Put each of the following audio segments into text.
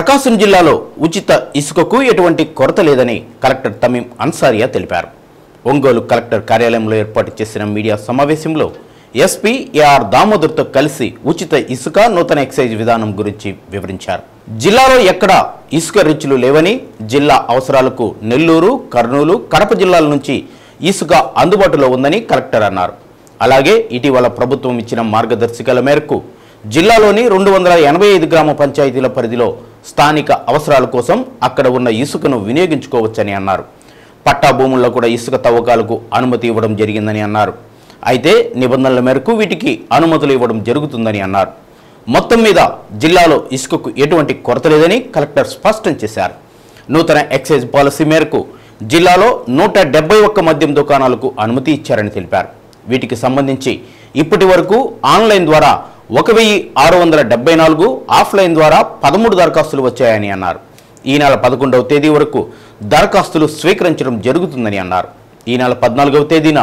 ప్రకాశం జిల్లాలో ఉచిత ఇసుకకు ఎటువంటి కొరత లేదని కలెక్టర్ తమీం అన్సారియా తెలిపారు. ఒంగోలు కలెక్టర్ కార్యాలయంలో ఏర్పాటు చేసిన మీడియా సమావేశంలో ఎస్పీ ఏఆర్ దామోదర్తో కలిసి ఉచిత ఇసుక నూతన ఎక్సైజ్ విధానం గురించి వివరించారు. జిల్లాలో ఎక్కడా ఇసుక రుచులు లేవని జిల్లా అవసరాలకు నెల్లూరు కర్నూలు కడప జిల్లాల నుంచి ఇసుక అందుబాటులో ఉందని కలెక్టర్ అన్నారు. అలాగే ఇటీవల ప్రభుత్వం ఇచ్చిన మార్గదర్శకాల మేరకు జిల్లాలోని రెండు వందల ఎనభై ఐదు గ్రామ పంచాయతీల పరిధిలో స్థానిక అవసరాల కోసం అక్కడ ఉన్న ఇసుకను వినియోగించుకోవచ్చని అన్నారు. పట్టా భూముల్లో కూడా ఇసుక తవ్వకాలకు అనుమతి ఇవ్వడం జరిగిందని అన్నారు. అయితే నిబంధనల మేరకు వీటికి అనుమతులు ఇవ్వడం జరుగుతుందని అన్నారు. మొత్తం మీద జిల్లాలో ఇసుకకు ఎటువంటి కొరత లేదని కలెక్టర్ స్పష్టం చేశారు. నూతన ఎక్సైజ్ పాలసీ మేరకు జిల్లాలో నూట డెబ్బై ఒక్క మద్యం దుకాణాలకు అనుమతి ఇచ్చారని తెలిపారు. వీటికి సంబంధించి ఇప్పటి వరకు ఆన్లైన్ ద్వారా ఒక వెయ్యి ఆరు వందల డెబ్బై నాలుగు ఆఫ్లైన్ ద్వారా పదమూడు దరఖాస్తులు వచ్చాయని అన్నారు. ఈ నెల పదకొండవ తేదీ వరకు దరఖాస్తులు స్వీకరించడం జరుగుతుందని అన్నారు. ఈ నెల పద్నాలుగవ తేదీన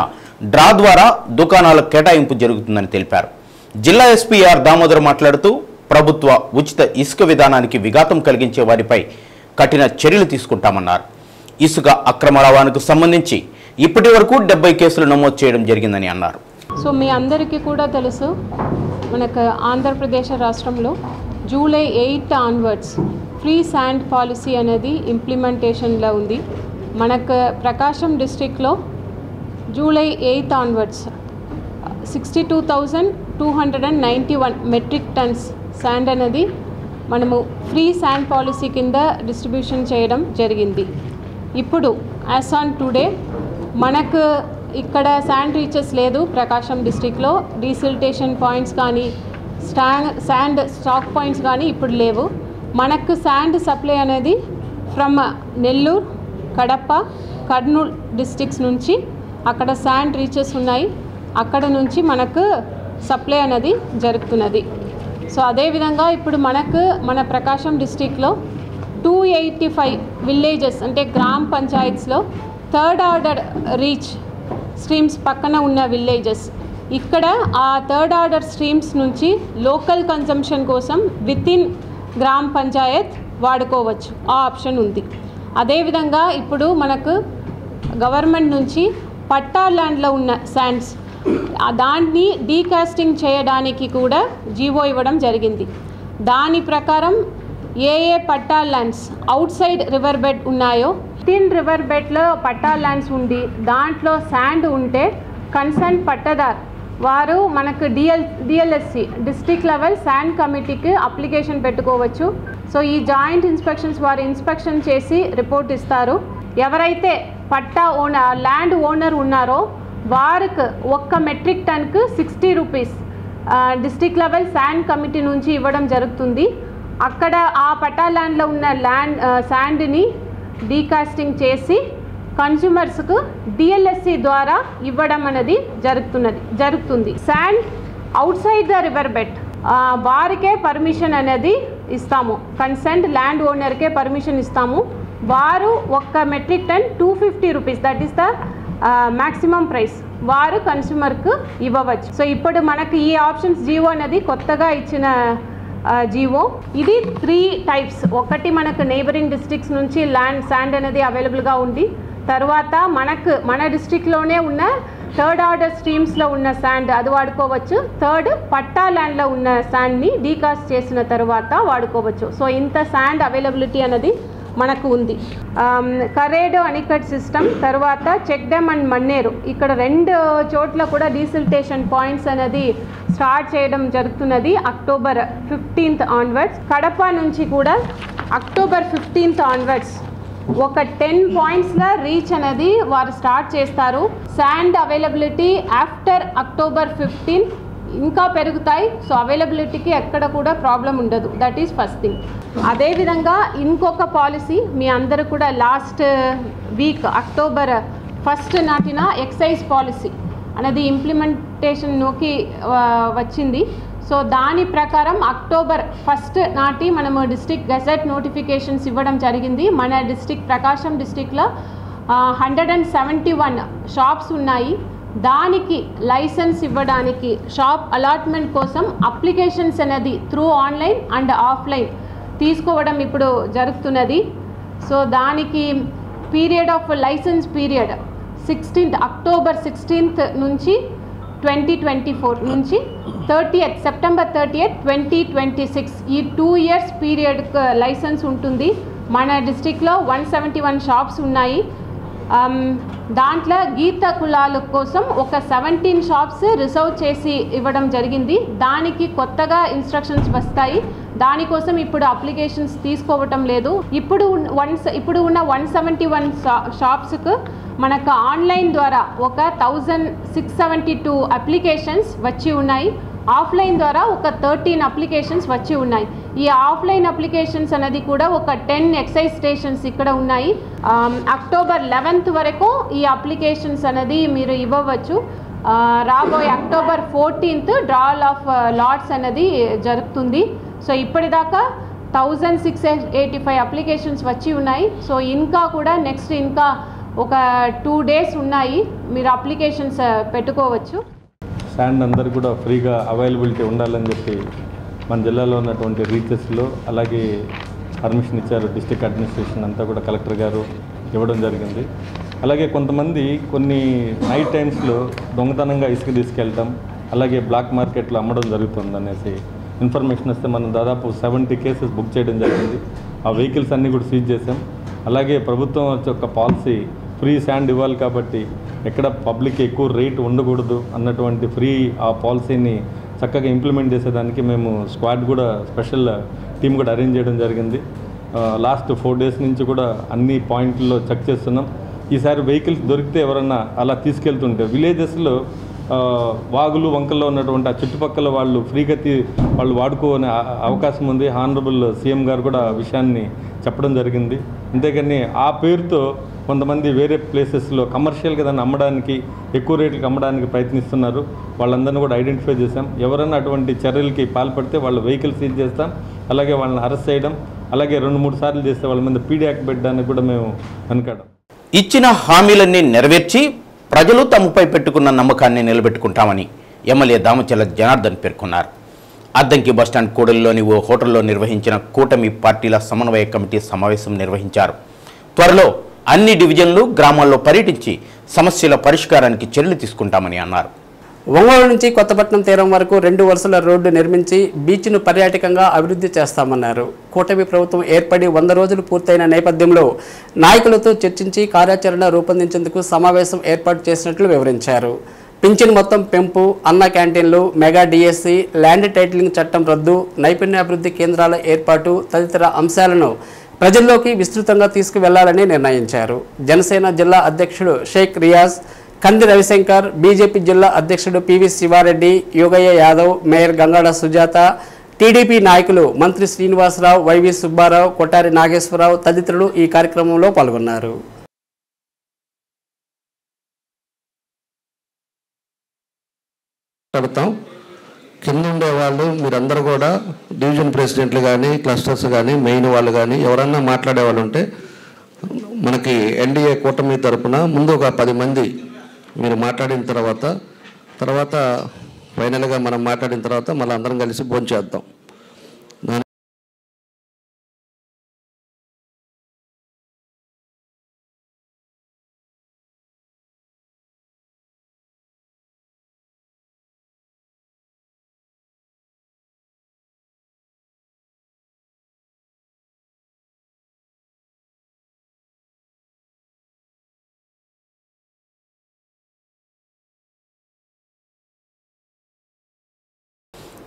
డ్రా ద్వారా దుకాణాల కేటాయింపు జరుగుతుందని తెలిపారు. జిల్లా ఎస్పీ ఆర్ దామోదర్ మాట్లాడుతూ ప్రభుత్వ ఉచిత ఇసుక విధానానికి విఘాతం కలిగించే వారిపై కఠిన చర్యలు తీసుకుంటామన్నారు. ఇసుక అక్రమ రవాణాకు సంబంధించి ఇప్పటి వరకు డెబ్బై కేసులు నమోదు చేయడం జరిగిందని అన్నారు. సో మీ అందరికీ కూడా తెలుసు మనకు ఆంధ్రప్రదేశ్ రాష్ట్రంలో July eighth onwards free sand policy అనేది ఇంప్లిమెంటేషన్లో ఉంది. మనకు ప్రకాశం డిస్టిక్లో July eighth onwards sixty two thousand two hundred and ninety one metric tons sand అనేది మనము ఫ్రీ శాండ్ పాలసీ కింద డిస్ట్రిబ్యూషన్ చేయడం జరిగింది. ఇప్పుడు యాజ్ ఆన్ టుడే మనకు ఇక్కడ శాండ్ రీచెస్ లేదు ప్రకాశం డిస్టిక్లో డీసిల్టేషన్ పాయింట్స్ కానీ స్టా శాండ్ స్టాక్ పాయింట్స్ కానీ ఇప్పుడు లేవు. మనకు శాండ్ సప్లై అనేది ఫ్రమ్ నెల్లూరు కడప కర్నూలు డిస్టిక్స్ నుంచి అక్కడ శాండ్ రీచెస్ ఉన్నాయి. అక్కడ నుంచి మనకు సప్లై అనేది జరుగుతున్నది. సో అదేవిధంగా ఇప్పుడు మనకు మన ప్రకాశం డిస్టిక్లో టూ ఎయిటీ ఫైవ్ విలేజెస్ అంటే గ్రామ పంచాయత్స్లో థర్డ్ ఆర్డర్ రీచ్ స్ట్రీమ్స్ పక్కన ఉన్న విలేజెస్. ఇక్కడ ఆ థర్డ్ ఆర్డర్ స్ట్రీమ్స్ నుంచి లోకల్ కన్సంప్షన్ కోసం విత్ ఇన్ గ్రామ పంచాయత్ వాడుకోవచ్చు. ఆ ఆప్షన్ ఉంది. అదేవిధంగా ఇప్పుడు మనకు గవర్నమెంట్ నుంచి పట్టా ల్యాండ్లో ఉన్న శాండ్స్ దాన్ని డీకాస్టింగ్ చేయడానికి కూడా జీవో ఇవ్వడం జరిగింది. దాని ప్రకారం ఏ ఏ patta lands outside river bed ఉన్నాయో ఫిఫ్టీన్ రివర్ బెడ్లో పట్టా ల్యాండ్స్ ఉండి దాంట్లో శాండ్ ఉంటే కన్సర్న్ పట్టదార్ వారు మనకు DL DLSC district level sand కమిటీకి అప్లికేషన్ పెట్టుకోవచ్చు. సో ఈ జాయింట్ ఇన్స్పెక్షన్స్ వారు ఇన్స్పెక్షన్ చేసి రిపోర్ట్ ఇస్తారు. ఎవరైతే పట్టా ఓనర్ ల్యాండ్ ఓనర్ ఉన్నారో వారికి ఒక్క metric టన్కు sixty rupees district level sand committee నుంచి ఇవ్వడం జరుగుతుంది. అక్కడ ఆ పట్టా ల్యాండ్లో ఉన్న ల్యాండ్ శాండ్ని డీకాస్టింగ్ చేసి కన్జ్యూమర్స్కు డిఎల్ఎస్సి ద్వారా ఇవ్వడం అనేది జరుగుతున్నది జరుగుతుంది. Sand outside the river bed. వారికే పర్మిషన్ అనేది ఇస్తాము. కన్సెంట్ ల్యాండ్ ఓనర్కే పర్మిషన్ ఇస్తాము. వారు ఒక్క metric ton two fifty rupees that is the maximum price వారు కన్స్యూమర్కు ఇవ్వవచ్చు. సో ఇప్పుడు మనకు ఈ ఆప్షన్స్ జియో అనేది కొత్తగా ఇచ్చిన జీవో ఇది త్రీ టైప్స్ ఒకటి మనకు నేబరింగ్ డిస్ట్రిక్ట్స్ నుంచి ల్యాండ్ శాండ్ అనేది అవైలబుల్గా ఉంది. తర్వాత మనకు మన డిస్ట్రిక్ట్లోనే ఉన్న థర్డ్ ఆర్డర్ స్ట్రీమ్స్లో ఉన్న శాండ్ అది వాడుకోవచ్చు. థర్డ్ పట్టా ల్యాండ్లో ఉన్న శాండ్ని డీకాస్ట్ చేసిన తర్వాత వాడుకోవచ్చు. సో ఇంత శాండ్ అవైలబిలిటీ అనేది మనకు ఉంది. Um, కరేడో అనికట్ సిస్టమ్ తర్వాత చెక్ డ్యామ్ అండ్ మన్నేరు. ఇక్కడ రెండు చోట్ల కూడా డీసిల్టేషన్ పాయింట్స్ అనేది స్టార్ట్ చేయడం జరుగుతున్నది అక్టోబర్ ఫిఫ్టీన్త్ ఆన్వర్డ్స్. కడప నుంచి కూడా అక్టోబర్ ఫిఫ్టీన్త్ ఆన్వర్డ్స్. ఒక టెన్ పాయింట్స్లో రీచ్ అనేది వారు స్టార్ట్ చేస్తారు. Sand availability after October fifteen ఇంకా పెరుగుతాయి. సో అవైలబిలిటీకి ఎక్కడ కూడా ప్రాబ్లం ఉండదు. దట్ ఈస్ ఫస్ట్ థింగ్ అదేవిధంగా ఇంకొక పాలసీ మీ అందరూ కూడా లాస్ట్ వీక్ అక్టోబర్ ఫస్ట్ నాటిన ఎక్సైజ్ పాలసీ. అనేది ఇంప్లిమెంటేషన్లోకి వచ్చింది. సో దాని ప్రకారం అక్టోబర్ ఫస్ట్ నాటి మనము డిస్ట్రిక్ట్ గెజెట్ నోటిఫికేషన్స్ ఇవ్వడం జరిగింది. మన డిస్టిక్ ప్రకాశం డిస్టిక్లో hundred and seventy one shops ఉన్నాయి. దానికి లైసెన్స్ ఇవ్వడానికి షాప్ అలాట్మెంట్ కోసం అప్లికేషన్స్ అనేది త్రూ ఆన్లైన్ అండ్ ఆఫ్లైన్ తీసుకోవడం ఇప్పుడు జరుగుతున్నది. సో దానికి period of licence period sixteenth October sixteenth నుంచి ట్వంటీ ట్వంటీ ఫోర్ నుంచి thirty eighth September thirty eighth twenty twenty six ఈ టూ ఇయర్స్ పీరియడ్ లైసెన్స్ ఉంటుంది. మన డిస్టిక్లో వన్ సెవెంటీ వన్ షాప్స్ ఉన్నాయి. Um, దాంట్లో గీత కులాల కోసం ఒక సెవెంటీన్ షాప్స్ రిజర్వ్ చేసి ఇవ్వడం జరిగింది. దానికి కొత్తగా ఇన్స్ట్రక్షన్స్ వస్తాయి. దానికోసం ఇప్పుడు అప్లికేషన్స్ తీసుకోవటం లేదు. ఇప్పుడు వన్ ఇప్పుడు ఉన్న వన్ సెవెంటీ వన్ షాప్స్కు మనకు ఆన్లైన్ ద్వారా ఒక thousand six seventy two applications వచ్చి ఉన్నాయి. ఆఫ్లైన్ ద్వారా ఒక థర్టీన్ అప్లికేషన్స్ వచ్చి ఉన్నాయి. ఈ ఆఫ్లైన్ అప్లికేషన్స్ అనేది కూడా ఒక టెన్ ఎక్సైజ్ స్టేషన్స్ ఇక్కడ ఉన్నాయి. అక్టోబర్ లెవెన్త్ వరకు ఈ అప్లికేషన్స్ అనేది మీరు ఇవ్వవచ్చు. రాబోయే October fourteenth draw of lots అనేది జరుగుతుంది సో ఇప్పటిదాకా thousand six eighty five applications వచ్చి ఉన్నాయి. సో ఇంకా కూడా నెక్స్ట్ ఇంకా ఒక టూ డేస్ ఉన్నాయి. మీరు అప్లికేషన్స్ uh, పెట్టుకోవచ్చు. స్టాండ్ అందరు కూడా ఫ్రీగా అవైలబిలిటీ ఉండాలని చెప్పి మన జిల్లాలో ఉన్నటువంటి రీచెస్లో అలాగే పర్మిషన్ ఇచ్చారు డిస్టిక్ అడ్మినిస్ట్రేషన్ అంతా కూడా కలెక్టర్ గారు ఇవ్వడం జరిగింది. అలాగే కొంతమంది కొన్ని నైట్ టైమ్స్లో దొంగతనంగా ఇసుక తీసుకెళ్ళటం అలాగే బ్లాక్ మార్కెట్లో అమ్మడం జరుగుతుంది అనేసి ఇన్ఫర్మేషన్ వస్తే మనం దాదాపు సెవెంటీ కేసెస్ బుక్ చేయడం జరిగింది. ఆ వెహికల్స్ అన్నీ కూడా సీజ్ చేసాం అలాగే ప్రభుత్వం యొక్క పాలసీ ఫ్రీ శాండ్ ఇవ్వాలి కాబట్టి ఎక్కడ పబ్లిక్ ఎక్కువ రేట్ ఉండకూడదు అన్నటువంటి ఫ్రీ ఆ పాలసీని చక్కగా ఇంప్లిమెంట్ చేసేదానికి మేము స్క్వాడ్ కూడా స్పెషల్ టీం కూడా అరేంజ్ చేయడం జరిగింది. లాస్ట్ ఫోర్ డేస్ నుంచి కూడా అన్ని పాయింట్లలో చెక్ చేస్తున్నాం. ఈసారి వెహికల్స్ దొరికితే ఎవరన్నా అలా తీసుకెళ్తుంటే విలేజెస్లో వాగులు వంకల్లో ఉన్నటువంటి ఆ చుట్టుపక్కల వాళ్ళు ఫ్రీగా వాళ్ళు వాడుకోనే అవకాశం ఉంది. హానరబుల్ సీఎం గారు కూడా ఆ విషయాన్ని చెప్పడం జరిగింది. అంతేకాని ఆ పేరుతో కొంతమంది వేరే ప్లేసెస్లో కమర్షియల్గా దాన్ని అమ్మడానికి ఎక్కువ రేట్లకు అమ్మడానికి ప్రయత్నిస్తున్నారు. వాళ్ళందరినీ కూడా ఐడెంటిఫై చేశాం. ఎవరైనా అటువంటి చర్యలకి పాల్పడితే వాళ్ళ వెహికల్ సీజ్ చేస్తాం. అలాగే వాళ్ళని అరెస్ట్ చేయడం అలాగే రెండు మూడు సార్లు చేస్తే వాళ్ళ మీద పీడీ యాక్ట్ పెట్టడానికి కూడా మేము వెనకాడం. ఇచ్చిన హామీలన్నీ నెరవేర్చి ప్రజలు తమపై పెట్టుకున్న నమ్మకాన్ని నిలబెట్టుకుంటామని ఎమ్మెల్యే దామచల జనార్దన్ పేర్కొన్నారు. అద్దంకి బస్టాండ్ కూడలిలోని ఓ హోటల్లో నిర్వహించిన కూటమి పార్టీల సమన్వయ కమిటీ సమావేశం నిర్వహించారు. త్వరలో అన్ని డివిజన్లు గ్రామాల్లో పర్యటించి సమస్యల పరిష్కారానికి చర్యలు తీసుకుంటామని అన్నారు. ఒంగోలు నుంచి కొత్తపట్నం తీరం వరకు రెండు వరుసల రోడ్డు నిర్మించి బీచ్ను పర్యాటకంగా అభివృద్ధి చేస్తామన్నారు. కూటమి ప్రభుత్వం ఏర్పడి వంద రోజులు పూర్తయిన నేపథ్యంలో నాయకులతో చర్చించి కార్యాచరణ రూపొందించేందుకు సమావేశం ఏర్పాటు చేసినట్లు వివరించారు. పింఛన్ మొత్తం పెంపు అన్న క్యాంటీన్లు మెగా డిఎస్సి ల్యాండ్ టైటిలింగ్ చట్టం రద్దు నైపుణ్యాభివృద్ధి కేంద్రాల ఏర్పాటు తదితర అంశాలను ప్రజల్లోకి విస్తృతంగా తీసుకువెళ్ళాలని నిర్ణయించారు. జనసేన జిల్లా అధ్యక్షుడు షేక్ రియాజ్ కంది రవిశంకర్ బీజేపీ జిల్లా అధ్యక్షుడు PV Sivareddy Yogaiah Yadav mayor Gangada Sujatha TDP నాయకులు మంత్రి శ్రీనివాసరావు వైవి సుబ్బారావు కొట్టారి నాగేశ్వరరావు తదితరులు ఈ కార్యక్రమంలో పాల్గొన్నారు. మాట్లాడతాం కింద ఉండే వాళ్ళు మీరందరూ కూడా డివిజన్ ప్రెసిడెంట్లు కానీ క్లస్టర్స్ కానీ మెయిన్ వాళ్ళు కానీ ఎవరన్నా మాట్లాడే వాళ్ళు ఉంటే మనకి ఎన్డీఏ కూటమి తరపున ముందు ఒక పది మంది మీరు మాట్లాడిన తర్వాత తర్వాత ఫైనల్గా మనం మాట్లాడిన తర్వాత మళ్ళీ అందరం కలిసి భోంచేద్దాం.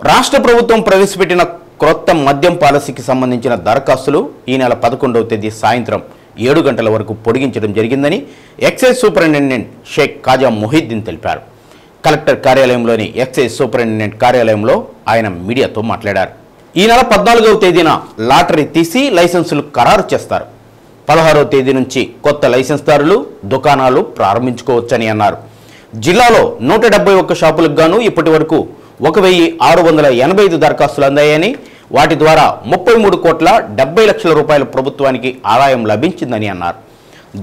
రాష్ట్ర ప్రభుత్వం ప్రవేశపెట్టిన క్రొత్త మద్యం పాలసీకి సంబంధించిన దరఖాస్తులు ఈ నెల పదకొండవ తేదీ సాయంత్రం ఏడు గంటల వరకు పొడిగించడం జరిగిందని ఎక్సైజ్ సూపరింటెండెంట్ షేక్ కాజా మొహిద్దీన్ తెలిపారు. కలెక్టర్ కార్యాలయంలోని ఎక్సైజ్ సూపరింటెండెంట్ కార్యాలయంలో ఆయన మీడియాతో మాట్లాడారు. ఈ నెల పద్నాలుగవ తేదీన లాటరీ తీసి లైసెన్సులు ఖరారు చేస్తారు. పదహారవ తేదీ నుంచి కొత్త లైసెన్స్దారులు దుకాణాలు ప్రారంభించుకోవచ్చని అన్నారు. జిల్లాలో నూట డెబ్బై ఒక్క షాపులకు గాను ఇప్పటి వరకు ఒక వెయ్యి ఆరు వందల ఎనభై ఐదు దరఖాస్తులు అందాయని వాటి ద్వారా ముప్పై మూడు కోట్ల డెబ్బై లక్షల రూపాయల ప్రభుత్వానికి ఆదాయం లభించిందని అన్నారు.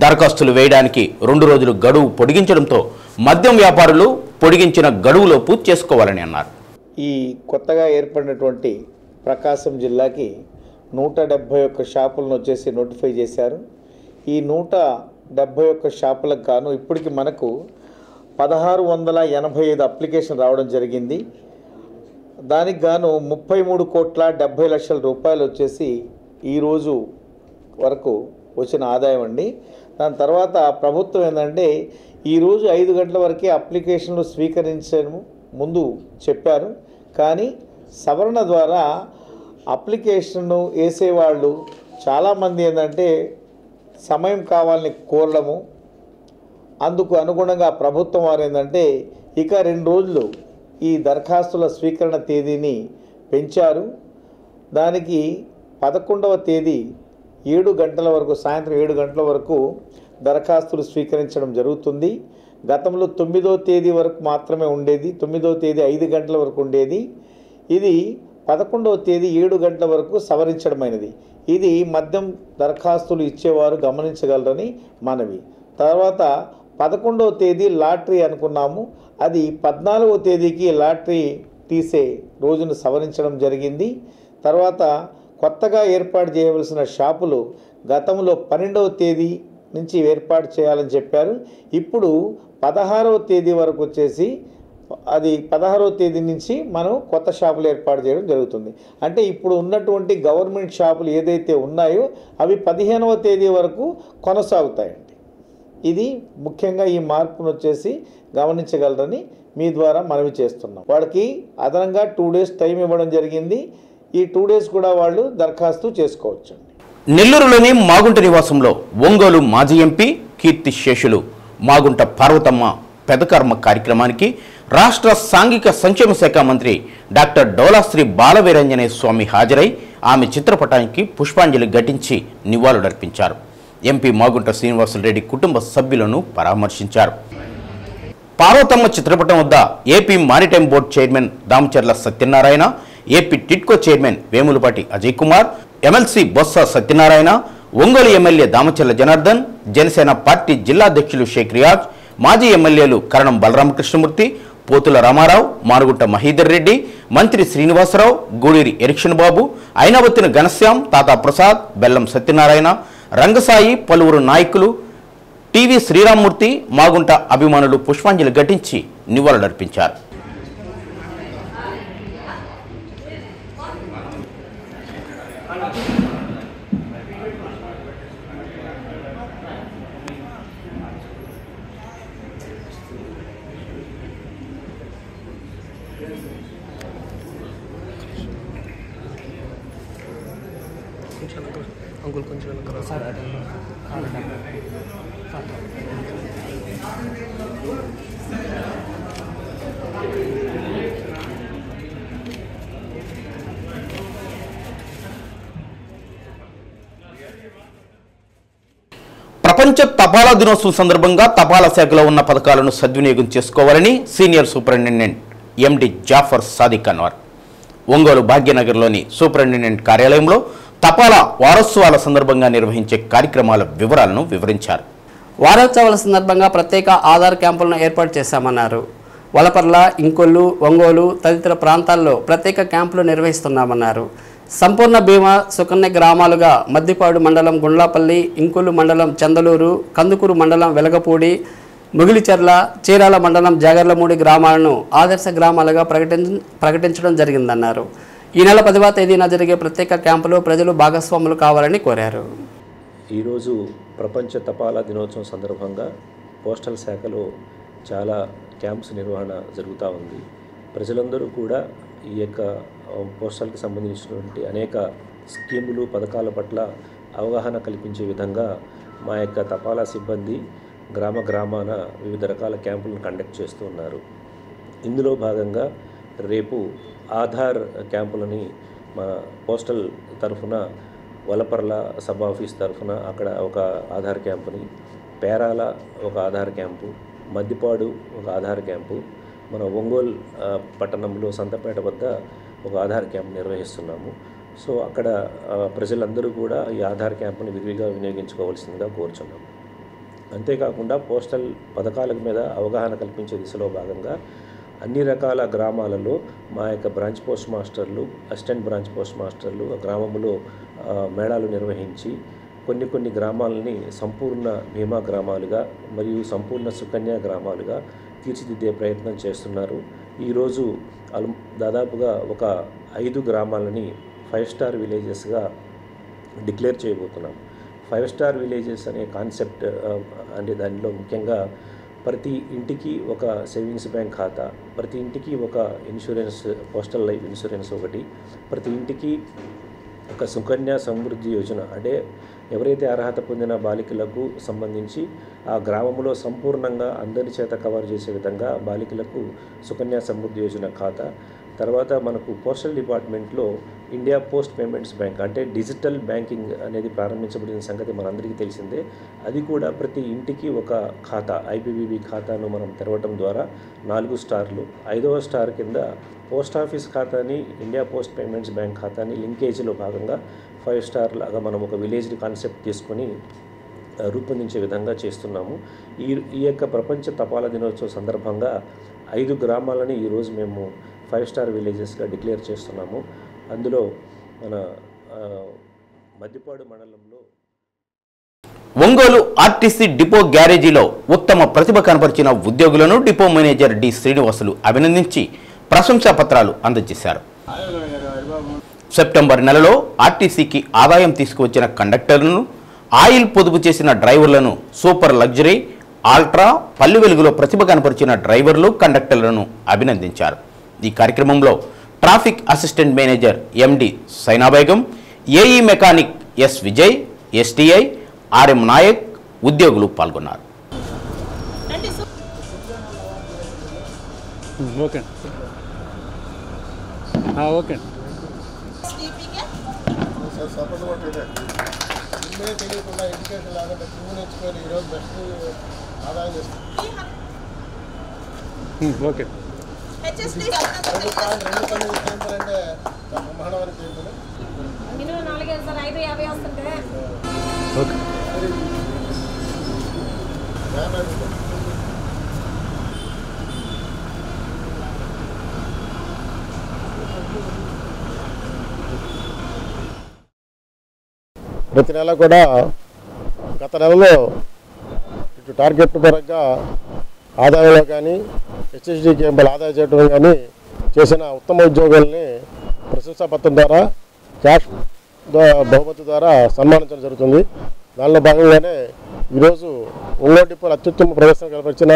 దరఖాస్తులు వేయడానికి రెండు రోజులు గడువు పొడిగించడంతో మద్యం వ్యాపారులు పొడిగించిన గడువులో పూర్తి చేసుకోవాలని అన్నారు. ఈ కొత్తగా ఏర్పడినటువంటి ప్రకాశం జిల్లాకి నూట డెబ్భై ఒక్క షాపులను వచ్చేసి నోటిఫై చేశారు. ఈ నూట డెబ్భై ఒక్క షాపులకు గాను ఇప్పటికి మనకు పదహారు వందల ఎనభై ఐదు అప్లికేషన్ రావడం జరిగింది. దానికి గాను ముప్పై మూడు కోట్ల డెబ్భై లక్షల రూపాయలు వచ్చేసి ఈరోజు వరకు వచ్చిన ఆదాయం అండి. దాని తర్వాత ప్రభుత్వం ఏంటంటే ఈరోజు ఐదు గంటల వరకే అప్లికేషన్లు స్వీకరించడం ముందు చెప్పారు. కానీ సవరణ ద్వారా అప్లికేషన్ను వేసేవాళ్ళు చాలామంది ఏంటంటే సమయం కావాలని కోరడము అందుకు అనుగుణంగా ప్రభుత్వం వారు ఏంటంటే ఇక రెండు రోజులు ఈ దరఖాస్తుల స్వీకరణ తేదీని పెంచారు. దానికి పదకొండవ తేదీ ఏడు గంటల వరకు సాయంత్రం ఏడు గంటల వరకు దరఖాస్తులు స్వీకరించడం జరుగుతుంది. గతంలో తొమ్మిదో తేదీ వరకు మాత్రమే ఉండేది తొమ్మిదో తేదీ ఐదు గంటల వరకు ఉండేది. ఇది పదకొండవ తేదీ ఏడు గంటల వరకు సవరించడమైనది. ఇది మద్యం దరఖాస్తులు ఇచ్చేవారు గమనించగలరని మనవి. తర్వాత పదకొండవ తేదీ లాటరీ అనుకున్నాము. అది పద్నాలుగవ తేదీకి లాటరీ తీసే రోజును సవరించడం జరిగింది. తర్వాత కొత్తగా ఏర్పాటు చేయవలసిన షాపులు గతంలో పన్నెండవ తేదీ నుంచి ఏర్పాటు చేయాలని చెప్పారు. ఇప్పుడు పదహారవ తేదీ వరకు వచ్చేసి అది పదహారవ తేదీ నుంచి మనం కొత్త షాపులు ఏర్పాటు చేయడం జరుగుతుంది. అంటే ఇప్పుడు ఉన్నటువంటి గవర్నమెంట్ షాపులు ఏదైతే ఉన్నాయో అవి పదిహేనవ తేదీ వరకు కొనసాగుతాయండి ఇది ముఖ్యంగా ఈ మార్పును వచ్చేసి గమనించగలరని మీ ద్వారా మనవి చేస్తున్నాం. వాళ్ళకి అదనంగా టూ డేస్ టైం ఇవ్వడం జరిగింది. ఈ టూ డేస్ కూడా వాళ్ళు దరఖాస్తు చేసుకోవచ్చు నెల్లూరులోని మాగుంట నివాసంలో ఒంగోలు మాజీ ఎంపీ కీర్తి శేషులు మాగుంట పార్వతమ్మ పెదకర్మ కార్యక్రమానికి రాష్ట్ర సాంఘిక సంక్షేమ శాఖ మంత్రి డాక్టర్ డోలాశ్రీ బాలవీరంజనేయ స్వామి హాజరై ఆమె చిత్రపటానికి పుష్పాంజలి ఘటించి నివాళులర్పించారు. ఎంపీ మాగుంట శ్రీనివాసులరెడ్డి కుటుంబ సభ్యులను పరామర్శించారు. పార్వతమ్మ చిత్రపటం వద్ద AP maritime board chairman Damacharla Satyanarayana AP TIDCO chairman Vemulapati Ajay Kumar MLC Botsa Satyanarayana Ongole MLA Damacharla Janardhan Janasena party జిల్లా అధ్యక్షులు షేక్ రియాజ్ మాజీ ఎమ్మెల్యేలు కరణం బలరామకృష్ణమూర్తి పోతుల రామారావు మారుగుట్ట మహీధర్ రెడ్డి మంత్రి శ్రీనివాసరావు గూడూరి ఎరిక్షన్ బాబు ఐనవత్తిన ఘనశ్యాం తాతా ప్రసాద్ బెల్లం సత్యనారాయణ రంగసాయి పలువురు నాయకులు టీవీ శ్రీరామ్మూర్తి మాగుంట అభిమానులు పుష్పాంజలి ఘటించి నివాళులర్పించారు. ప్రపంచ తపాలా దినోత్సవం సందర్భంగా తపాలా శాఖలో ఉన్న పథకాలను సద్వినియోగం చేసుకోవాలని senior superintendent MD Jafar Sadiq అన్నారు. ఒంగోలు భాగ్యనగర్లోని సూపరింటెండెంట్ కార్యాలయంలో తపాలా వారోత్సవాల సందర్భంగా నిర్వహించే కార్యక్రమాల వివరాలను వివరించారు. వారోత్సవాల సందర్భంగా ప్రత్యేక ఆధార్ క్యాంపులను ఏర్పాటు చేశామన్నారు. వలపర్ల ఇంకొల్లు ఒంగోలు తదితర ప్రాంతాల్లో ప్రత్యేక క్యాంపులు నిర్వహిస్తున్నామన్నారు. సంపూర్ణ బీమా సుకన్య గ్రామాలుగా మద్దిపాడు మండలం గుండ్లాపల్లి ఇంకొల్లు మండలం చందలూరు కందుకూరు మండలం వెలగపూడి ముగిలిచెర్ల చీరాల మండలం జాగర్లమూడి గ్రామాలను ఆదర్శ గ్రామాలుగా ప్రకటించ ప్రకటించడం జరిగిందన్నారు. ఈ నెల పదవ తేదీన జరిగే ప్రత్యేక క్యాంపులో ప్రజలు భాగస్వాములు కావాలని కోరారు. ఈరోజు ప్రపంచ తపాలా దినోత్సవం సందర్భంగా పోస్టల్ శాఖలో చాలా క్యాంప్స్ నిర్వహణ జరుగుతూ ఉంది. ప్రజలందరూ కూడా ఈ యొక్క పోస్టల్కి సంబంధించినటువంటి అనేక స్కీములు పథకాల పట్ల అవగాహన కల్పించే విధంగా మా యొక్క తపాలా సిబ్బంది గ్రామ గ్రామాన వివిధ రకాల క్యాంపులను కండక్ట్ చేస్తూ ఉన్నారు. ఇందులో భాగంగా రేపు ఆధార్ క్యాంపులని మా పోస్టల్ తరఫున వలపర్ల సబ్ ఆఫీస్ తరఫున అక్కడ ఒక ఆధార్ క్యాంపుని పేరాల ఒక ఆధార్ క్యాంపు మద్దిపాడు ఒక ఆధార్ క్యాంపు మన ఒంగోలు పట్టణంలో సంతపేట వద్ద ఒక ఆధార్ క్యాంప్ నిర్వహిస్తున్నాము. సో అక్కడ ప్రజలందరూ కూడా ఈ ఆధార్ క్యాంపుని విరివిగా వినియోగించుకోవాల్సిందిగా కోరుచున్నాము. అంతేకాకుండా పోస్టల్ పథకాల మీద అవగాహన కల్పించే దిశలో భాగంగా అన్ని రకాల గ్రామాలలో మా యొక్క బ్రాంచ్ పోస్ట్ మాస్టర్లు అసిస్టెంట్ బ్రాంచ్ పోస్ట్ మాస్టర్లు ఆ గ్రామంలో మేళాలు నిర్వహించి కొన్ని కొన్ని గ్రామాలని సంపూర్ణ బీమా గ్రామాలుగా మరియు సంపూర్ణ సుకన్య గ్రామాలుగా తీర్చిదిద్దే ప్రయత్నం చేస్తున్నారు. ఈరోజు అల్ దాదాపుగా ఒక ఐదు గ్రామాలని ఫైవ్ స్టార్ విలేజెస్గా డిక్లేర్ చేయబోతున్నాం. ఫైవ్ స్టార్ విలేజెస్ అనే కాన్సెప్ట్ అంటే దానిలో ముఖ్యంగా ప్రతి ఇంటికి ఒక సేవింగ్స్ బ్యాంక్ ఖాతా ప్రతి ఇంటికి ఒక ఇన్సూరెన్స్ పోస్టల్ లైఫ్ ఇన్సూరెన్స్ ఒకటి ప్రతి ఇంటికి ఒక సుకన్య సమృద్ధి యోజన. అంటే ఎవరైతే అర్హత పొందిన బాలికలకు సంబంధించి ఆ గ్రామంలో సంపూర్ణంగా అందరి చేత కవర్ చేసే విధంగా బాలికలకు సుకన్య సమృద్ధి యోజన ఖాతా. తర్వాత మనకు పోస్టల్ డిపార్ట్మెంట్లో ఇండియా పోస్ట్ పేమెంట్స్ బ్యాంక్ అంటే డిజిటల్ బ్యాంకింగ్ అనేది ప్రారంభించబడిన సంగతి మనందరికీ తెలిసిందే. అది కూడా ప్రతి ఇంటికి ఒక ఖాతా ఐపీబీబీ ఖాతాను మనం తెరవటం ద్వారా నాలుగు స్టార్లు. ఐదవ స్టార్ కింద పోస్ట్ ఆఫీస్ ఖాతాని ఇండియా పోస్ట్ పేమెంట్స్ బ్యాంక్ ఖాతాని లింకేజీలో భాగంగా ఫైవ్ స్టార్ లాగా మనం ఒక విలేజ్ కాన్సెప్ట్ తీసుకొని రూపొందించే విధంగా చేస్తున్నాము. ఈ ఈ యొక్క ప్రపంచ తపాలా దినోత్సవ సందర్భంగా ఐదు గ్రామాలని ఈరోజు మేము ఫైవ్ స్టార్ విలేజెస్గా డిక్లేర్ చేస్తున్నాము. అందులో మన మద్దిపాడు మండలంలో ఒంగోలు ఆర్టీసీ డిపో గ్యారేజీలో ఉత్తమ ప్రతిభ కనపరిచిన ఉద్యోగులను డిపో మేనేజర్ డి శ్రీనివాసులు అభినందించి ప్రశంసా పత్రాలు అందజేశారు. సెప్టెంబర్ నెలలో ఆర్టీసీకి ఆదాయం తీసుకువచ్చిన కండక్టర్లను ఆయిల్ పొదుపు చేసిన డ్రైవర్లను సూపర్ లగ్జరీ ఆల్ట్రా పల్లె వెలుగులో ప్రతిభ కనపరిచిన డ్రైవర్లు కండక్టర్లను అభినందించారు. ఈ కార్యక్రమంలో traffic assistant manager MD Sainabegum AE mechanic S Vijay STI RM Nayak ఉద్యోగులు పాల్గొన్నారు ఓకే ఓకే తెలియకుండా ఎడ్యుకేషన్ లేకుండా పువ్వు నేర్చుకొని ఈరోజు బెస్ట్ ఆదాయం చేస్తుంది ఓకే ప్రతి నెల కూడా గత నెలలో ఇటు టార్గెట్ పరంగా ఆదాయంలో కానీ హెచ్ఎస్డి క్యాంపులు ఆదాయ చేయడం కానీ చేసిన ఉత్తమ ఉద్యోగుల్ని ప్రశంసా పత్రం ద్వారా క్యాష్ బహుమతి ద్వారా సన్మానించడం జరుగుతుంది. దానిలో భాగంగానే ఈరోజు ఒంగోలు డిపోలో అత్యుత్తమ ప్రదర్శన కనపరిచిన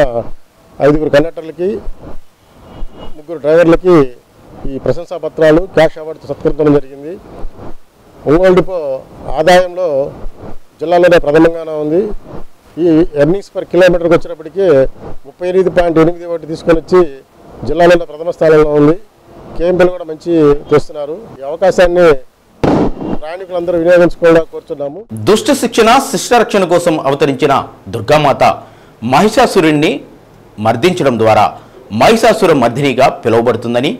ఐదుగురు కండక్టర్లకి ముగ్గురు డ్రైవర్లకి ఈ ప్రశంసా పత్రాలు క్యాష్ అవార్డు సత్కరించడం జరిగింది. ఒంగోలు డిపో ఆదాయంలో జిల్లాలోనే ప్రథమంగానే ఉంది. ఈ ఎర్నింగ్స్ పర్ కిలోమీటర్కి వచ్చినప్పటికీ ముప్పై ఎనిమిది పాయింట్ ఎనిమిది ఒకటి తీసుకొని వచ్చి జిల్లాలో ప్రథమ స్థానంలో ఉంది. కేఎంపీలు కూడా మంచి చేస్తున్నారు ఈ అవకాశాన్ని ప్రయాణికులందరూ వినియోగించుకోవడం కోరుతున్నాము. దుష్ట శిక్షణ శిష్ట రక్షణ కోసం అవతరించిన దుర్గామాత మహిషాసురుణ్ణి మర్దించడం ద్వారా మహిషాసుర మర్దినిగా పిలువబడుతుందని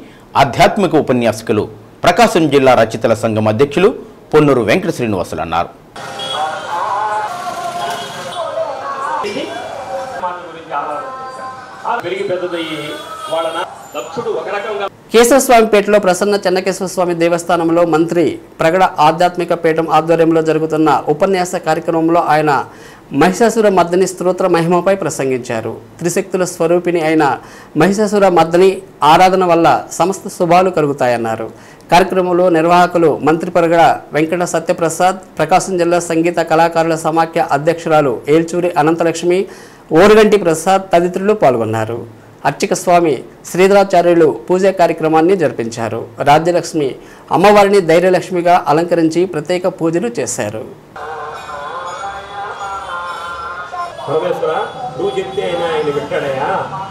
ఆధ్యాత్మిక ఉపన్యాసకులు ప్రకాశం జిల్లా రచయితల సంఘం అధ్యక్షులు పొన్నూరు వెంకట శ్రీనివాసులు అన్నారు. పెరిగి పెద్దదయ్యి వాళ్ళ దక్షుడు ఒక రకంగా కేశవస్వామిపేటలో ప్రసన్న చెన్నకేశ్వర స్వామి దేవస్థానంలో మంత్రి ప్రగడ ఆధ్యాత్మిక పీఠం ఆధ్వర్యంలో జరుగుతున్న ఉపన్యాస కార్యక్రమంలో ఆయన మహిషాసుర మద్దని స్తోత్ర మహిమపై ప్రసంగించారు. త్రిశక్తుల స్వరూపిణి అయిన మహిషాసుర మద్దని ఆరాధన వల్ల సమస్త శుభాలు కలుగుతాయన్నారు. కార్యక్రమంలో నిర్వాహకులు మంత్రి పరగడ వెంకట సత్యప్రసాద్ ప్రకాశం జిల్లా సంగీత కళాకారుల సమాఖ్య అధ్యక్షురాలు ఏల్చూరి అనంతలక్ష్మి ఓరుగంటి ప్రసాద్ తదితరులు పాల్గొన్నారు. అర్చక స్వామి శ్రీధరాచార్యులు పూజా కార్యక్రమాన్ని జరిపించారు. రాజ్యలక్ష్మి అమ్మవారిని ధైర్యలక్ష్మిగా అలంకరించి ప్రత్యేక పూజలు చేశారు. నువ్వు చెప్తే ఆయన ఆయన వింటాడయా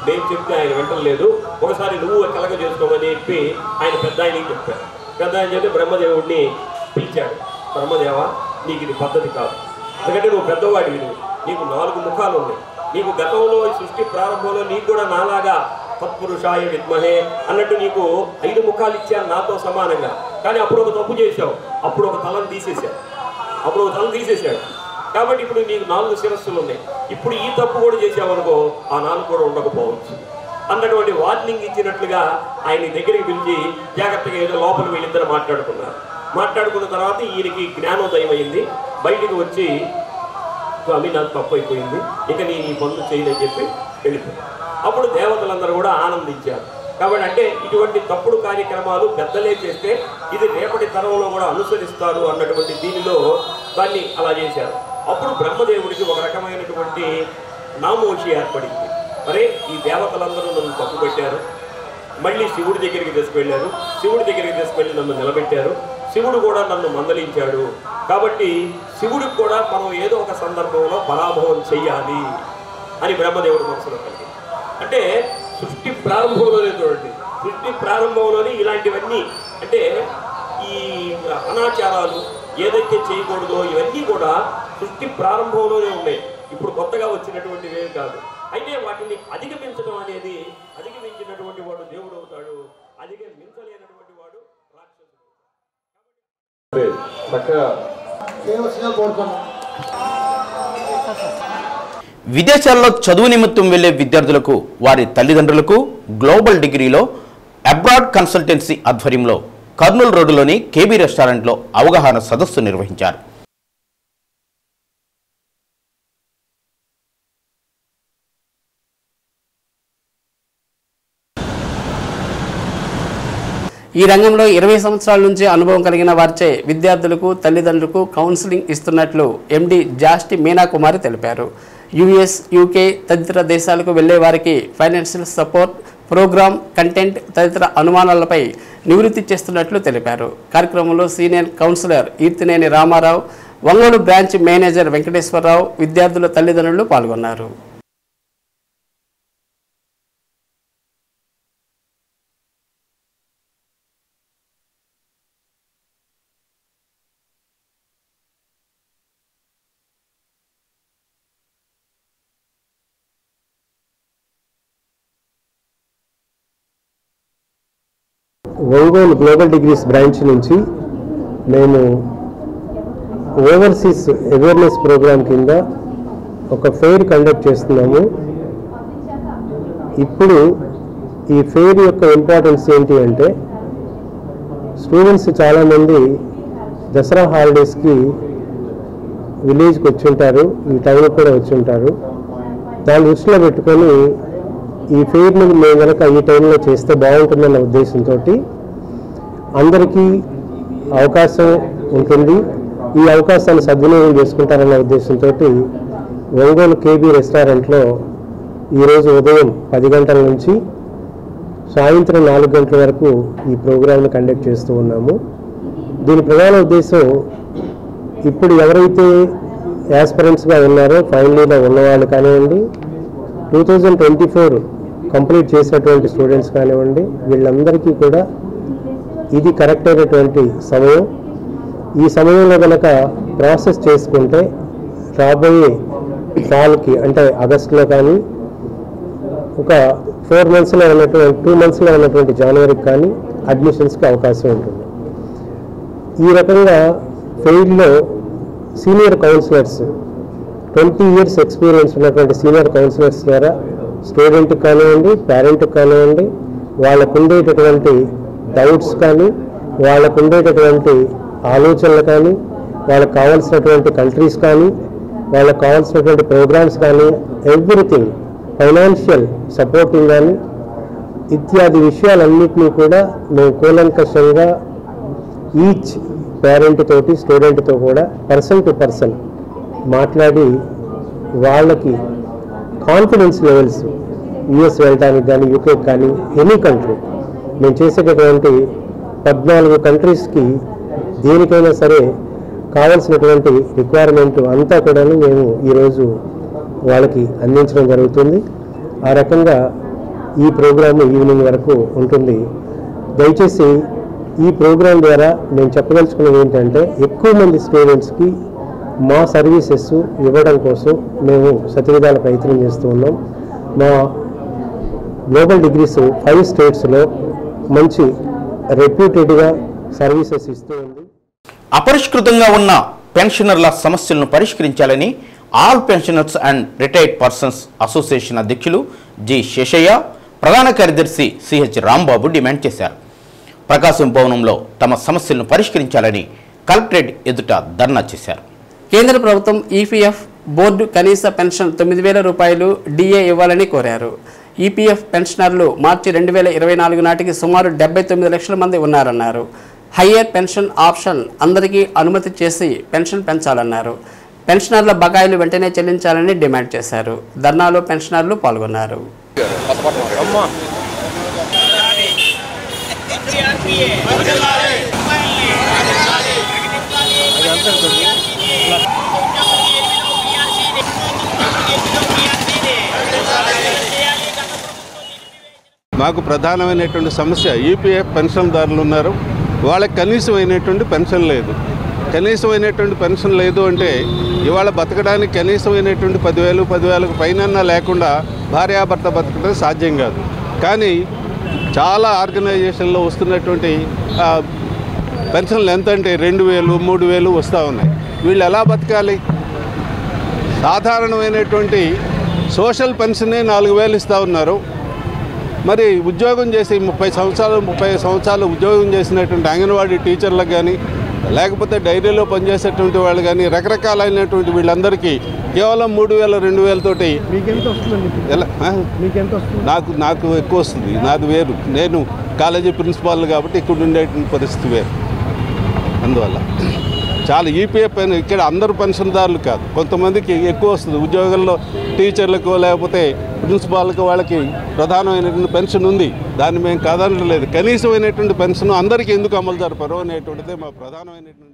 నేను చెప్తే ఆయన వింటలేదు. ఒకసారి నువ్వు కలగ చేసుకోమని చెప్పి ఆయన పెద్ద ఆయనకి చెప్పాడు. పెద్ద ఆయన చెప్తే బ్రహ్మదేవుడిని పిలిచాడు. బ్రహ్మదేవ నీకు ఇది పద్ధతి కాదు. ఎందుకంటే నువ్వు పెద్దవాడివి నువ్వు. నీకు నాలుగు ముఖాలు ఉన్నాయి. నీకు గతంలో ఈ సృష్టి ప్రారంభంలో నీకు కూడా నాలాగా తత్పురుషాయ విద్మహే అన్నట్టు నీకు ఐదు ముఖాలు ఇచ్చాను నాతో సమానంగా. కానీ అప్పుడు ఒక తప్పు చేశావు. అప్పుడు ఒక తలను తీసేశాడు అప్పుడు ఒక తలను తీసేశాడు. కాబట్టి ఇప్పుడు నీకు నాలుగు శిరస్సులు ఉన్నాయి. ఇప్పుడు ఈ తప్పు కూడా చేసావనుకో ఆ నాలుగు కూడా ఉండకపోవచ్చు. అన్నటువంటి వార్నింగ్ ఇచ్చినట్లుగా ఆయన దగ్గరికి పిలిచి జాగ్రత్తగా ఏదో లోపల వీళ్ళిద్దరు మాట్లాడుకున్నారు. మాట్లాడుకున్న తర్వాత ఈయనకి జ్ఞానోదయం అయింది. బయటికి వచ్చి స్వామి నాకు తప్పు అయిపోయింది ఇక నేను ఈ పనులు చేయదని చెప్పి వెళ్ళిపోయాను. అప్పుడు దేవతలందరూ కూడా ఆనందించారు. కాబట్టి అంటే ఇటువంటి తప్పుడు కార్యక్రమాలు పెద్దలే చేస్తే ఇది రేపటి తరంలో కూడా అనుసరిస్తారు అన్నటువంటి దీనిలో దాన్ని అలా చేశారు. అప్పుడు బ్రహ్మదేవుడికి ఒక రకమైనటువంటి నామోషి ఏర్పడింది. మరి ఈ దేవతలందరూ నన్ను తప్పు పెట్టారు మళ్ళీ శివుడి దగ్గరికి తీసుకువెళ్ళారు శివుడి దగ్గరికి తీసుకువెళ్ళి నన్ను నిలబెట్టారు. శివుడు కూడా నన్ను మందలించాడు. కాబట్టి శివుడికి కూడా మనం ఏదో ఒక సందర్భంలో పరాభవం చెయ్యాలి అని బ్రహ్మదేవుడు మనసులో కలిగింది. అంటే సృష్టి ప్రారంభంలోనే చూడండి. సృష్టి ప్రారంభంలోనే ఇలాంటివన్నీ అంటే ఈ అనాచారాలు ఏదైతే చేయకూడదో ఇవన్నీ కూడా సృష్టి ప్రారంభంలోనే ఉన్నాయి. ఇప్పుడు కొత్తగా వచ్చినటువంటివి కాదు. అయితే వాటిని అధిగమించడం అనేది అధిగమించినటువంటి విదేశాల్లో చదువు నిమిత్తం వెళ్ళే విద్యార్థులకు వారి తల్లిదండ్రులకు గ్లోబల్ డిగ్రీలో అబ్రాడ్ కన్సల్టెన్సీ ఆధ్వర్యంలో కర్నూలు రోడ్డులోని కేబీ రెస్టారెంట్లో అవగాహన సదస్సు నిర్వహించారు. ఈ రంగంలో ఇరవై సంవత్సరాల నుంచి అనుభవం కలిగిన వారిచే విద్యార్థులకు తల్లిదండ్రులకు కౌన్సిలింగ్ ఇస్తున్నట్లు ఎండి జాస్టి మీనాకుమారి తెలిపారు. యుఎస్ యూకే తదితర దేశాలకు వెళ్ళే వారికి ఫైనాన్షియల్ సపోర్ట్ ప్రోగ్రామ్ కంటెంట్ తదితర అనుమానాలపై నివృత్తి చేస్తున్నట్లు తెలిపారు. కార్యక్రమంలో senior counsellor Eerthineni Ramarao Ongole branch manager Venkateswararao విద్యార్థుల తల్లిదండ్రులు పాల్గొన్నారు. ఒంగోలు గ్లోబల్ డిగ్రీస్ బ్రాంచ్ నుంచి మేము ఓవర్సీస్ అవేర్నెస్ ప్రోగ్రామ్ కింద ఒక ఫెయిర్ కండక్ట్ చేస్తున్నాము. ఇప్పుడు ఈ ఫెయిర్ యొక్క ఇంపార్టెన్స్ ఏంటి అంటే స్టూడెంట్స్ చాలామంది దసరా హాలిడేస్కి విలేజ్కి వచ్చి ఉంటారు ఈ టైంకి కూడా వచ్చి ఉంటారు దాన్ని దృష్టిలో పెట్టుకొని ఈ ఫెయిర్ని మేము కనుక ఈ టైంలో చేస్తే బాగుంటుందన్న ఉద్దేశంతో అందరికీ అవకాశం ఉంటుంది. ఈ అవకాశాన్ని సద్వినియోగం చేసుకుంటారన్న ఉద్దేశంతో ఒంగోలు కేబీ రెస్టారెంట్లో ఈరోజు ఉదయం పది గంటల నుంచి సాయంత్రం నాలుగు గంటల వరకు ఈ ప్రోగ్రాంను కండక్ట్ చేస్తూ ఉన్నాము. దీని ప్రధాన ఉద్దేశం ఇప్పుడు ఎవరైతే యాస్పరెంట్స్గా ఉన్నారో ఫైనల్ ఇయర్లో ఉన్నవాళ్ళు కానివ్వండి two thousand twenty four complete చేసినటువంటి స్టూడెంట్స్ కానివ్వండి వీళ్ళందరికీ కూడా ఇది కరెక్ట్ అయినటువంటి సమయం. ఈ సమయంలో కనుక ప్రాసెస్ చేసుకుంటే రాబోయే ఫాల్కి అంటే ఆగస్టులో కానీ ఒక ఫోర్ మంత్స్లో ఉన్నటువంటి టూ మంత్స్లో ఉన్నటువంటి జనవరికి కానీ అడ్మిషన్స్కి అవకాశం ఉంటుంది. ఈ రకంగా ఫెయిల్డ్లో senior counsellors twenty years experience ఉన్నటువంటి సీనియర్ కౌన్సిలర్స్ ద్వారా స్టూడెంట్కి కానివ్వండి పేరెంట్కి కానివ్వండి వాళ్ళకు ఉండేటటువంటి డౌట్స్ కానీ వాళ్ళకు ఉండేటటువంటి ఆలోచనలు కానీ వాళ్ళకి కావాల్సినటువంటి కంట్రీస్ కానీ వాళ్ళకి కావాల్సినటువంటి ప్రోగ్రామ్స్ కానీ ఎవ్రీథింగ్ ఫైనాన్షియల్ సపోర్టింగ్ కానీ ఇత్యాది విషయాలన్నింటినీ కూడా మేము కూలంకషంగా ఈచ్ పేరెంట్ తోటి స్టూడెంట్తో కూడా పర్సన్ టు పర్సన్ మాట్లాడి వాళ్ళకి కాన్ఫిడెన్స్ లెవెల్స్ యుఎస్ వెళ్ళడానికి కానీ యూకే కానీ ఎనీ కంట్రీ మేము చేసేటటువంటి పద్నాలుగు కంట్రీస్కి దేనికైనా సరే కావాల్సినటువంటి రిక్వైర్మెంట్ అంతా కూడా మేము ఈరోజు వాళ్ళకి అందించడం జరుగుతుంది. ఆ రకంగా ఈ ప్రోగ్రాం ఈవినింగ్ వరకు ఉంటుంది. దయచేసి ఈ ప్రోగ్రాం ద్వారా నేను చెప్పదలుచుకున్నది ఏంటంటే ఎక్కువ మంది స్టూడెంట్స్కి మా సర్వీసెస్ ఇవ్వడం కోసం మేము సతివిధాల ప్రయత్నం చేస్తూ ఉన్నాం. మా గ్లోబల్ డిగ్రీస్ ఫైవ్ స్టేట్స్లో మంచి రెప్యూటెడ్గా సర్వీసెస్ ఇస్తూ ఉంది. అపరిష్కృతంగా ఉన్న పెన్షనర్ల సమస్యలను పరిష్కరించాలని all pensioners and retired persons association అధ్యక్షులు జి శేషయ్య ప్రధాన కార్యదర్శి సిహెచ్ రాంబాబు డిమాండ్ చేశారు. ప్రకాశం భవనంలో తమ సమస్యలను పరిష్కరించాలని కలెక్టరేట్ ఎదుట ధర్నా చేశారు. కేంద్ర ప్రభుత్వం ఈపీఎఫ్ బోర్డు కనీస పెన్షన్ తొమ్మిది వేల రూపాయలు డిఏ ఇవ్వాలని కోరారు. ఈపీఎఫ్ పెన్షనర్లు మార్చి రెండు వేల ఇరవై నాలుగు నాటికి సుమారు డెబ్బై తొమ్మిది లక్షల మంది ఉన్నారన్నారు. హయ్యర్ పెన్షన్ ఆప్షన్ అందరికీ అనుమతి చేసి పెన్షన్ పెంచాలన్నారు. పెన్షనర్ల బకాయిలు వెంటనే చెల్లించాలని డిమాండ్ చేశారు. ధర్నాలో పెన్షనర్లు పాల్గొన్నారు. మాకు ప్రధానమైనటువంటి సమస్య ఈపీఎఫ్ పెన్షన్దారులు ఉన్నారు. వాళ్ళకి కనీసమైనటువంటి పెన్షన్ లేదు. కనీసమైనటువంటి పెన్షన్ లేదు అంటే ఇవాళ బతకడానికి కనీసమైనటువంటి పదివేలు పదివేలకు పైన లేకుండా భార్యాభర్త బతకడం సాధ్యం కాదు. కానీ చాలా ఆర్గనైజేషన్లో వస్తున్నటువంటి పెన్షన్లు ఎంత అంటే రెండు వేలు మూడు వేలు వస్తూ ఉన్నాయి. వీళ్ళు ఎలా బతకాలి? సాధారణమైనటువంటి సోషల్ పెన్షనే నాలుగు వేలు ఇస్తూ ఉన్నారు. మరి ఉద్యోగం చేసి ముప్పై సంవత్సరాలు ముప్పై సంవత్సరాలు ఉద్యోగం చేసినటువంటి అంగన్వాడీ టీచర్లకు కానీ లేకపోతే డైరీలో పనిచేసేటువంటి వాళ్ళు కానీ రకరకాలైనటువంటి వీళ్ళందరికీ కేవలం మూడు వేల రెండు వేలతోటి? నాకు నాకు ఎక్కువ వస్తుంది. నాది వేరు. నేను కాలేజీ ప్రిన్సిపాల్ కాబట్టి ఇక్కడ ఉండేటువంటి పరిస్థితి వేరు. అందువల్ల. చాలా ఈపీఎఫ్ పెన్ ఇక్కడ అందరూ పెన్షన్దారులు కాదు. కొంతమందికి ఎక్కువ వస్తుంది. ఉద్యోగంలో టీచర్లకు లేకపోతే ప్రిన్సిపాల్కి వాళ్ళకి ప్రధానమైనటువంటి పెన్షన్ ఉంది. దాన్ని మేము కాదనట్లేదు. కనీసమైనటువంటి పెన్షన్ అందరికీ ఎందుకు అమలు జరపరు అనేటువంటిదే మా ప్రధానమైనటువంటి